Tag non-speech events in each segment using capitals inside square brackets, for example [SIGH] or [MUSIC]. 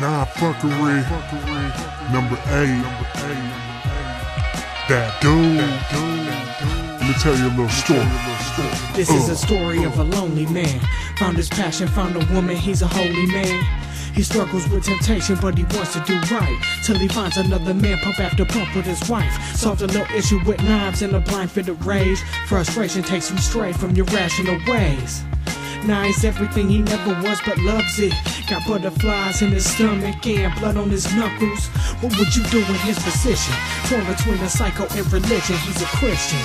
Nah, fuckery. Number eight. That dude. Let me tell you a little story. This is a uh. story of a lonely man. Found his passion, found a woman, he's a holy man. He struggles with temptation, but he wants to do right. Till he finds another man pump after pump with his wife. Solves a little issue with knives and a blind fit of rage. Frustration takes him straight from your rational ways. Now he's everything he never was, but loves it. Got butterflies in his stomach and blood on his knuckles. What would you do in his position? Torn between a psycho and religion, he's a Christian.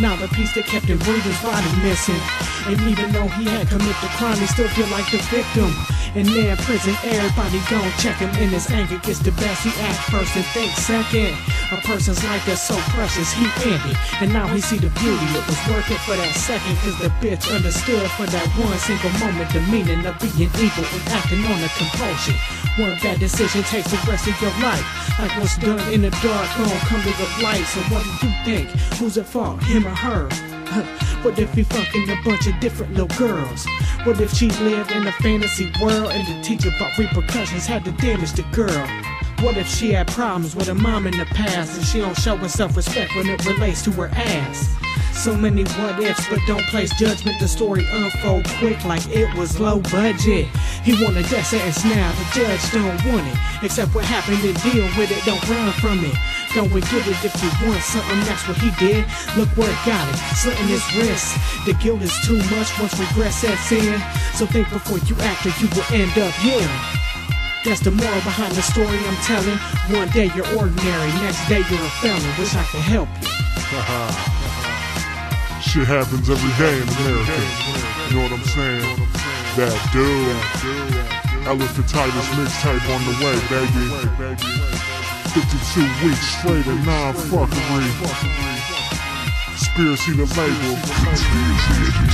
Now the piece that kept him breathing's body missing. And even though he had committed the crime, he still feel like the victim. And in prison, everybody gon' check him. And his anger gets the best. He act first and think second. A person's life is so precious, he ended. And now he see the beauty. It was worth it for that second. Cause the bitch understood for that one single moment the meaning of being evil and acting on a compulsion. One bad decision takes the rest of your life. Like what's done in the dark gon' come to the light. So what do you think? Who's at fault? Him or her? [LAUGHS] What if he fucking a bunch of different little girls? What if she lived in a fantasy world and the teacher about repercussions had to damage the girl? What if she had problems with her mom in the past and she don't show her self-respect when it relates to her ass? So many what ifs, but don't place judgment. The story unfold quick like it was low budget. He want a death sentence now, the judge don't want it. Except what happened and deal with it, don't run from it. Go and get it if you want something, that's what he did. Look where it got it, slitting his wrist. The guilt is too much once regret sets in. So think before you act or you will end up him. That's the moral behind the story I'm telling. One day you're ordinary, next day you're a felon. Wish I could help you. [LAUGHS] Shit happens every day in America. You know what I'm saying? That dude. Elephantitis mixtape on the way, baby. 52 weeks straight of non-fuckery. Konspiracy the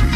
label.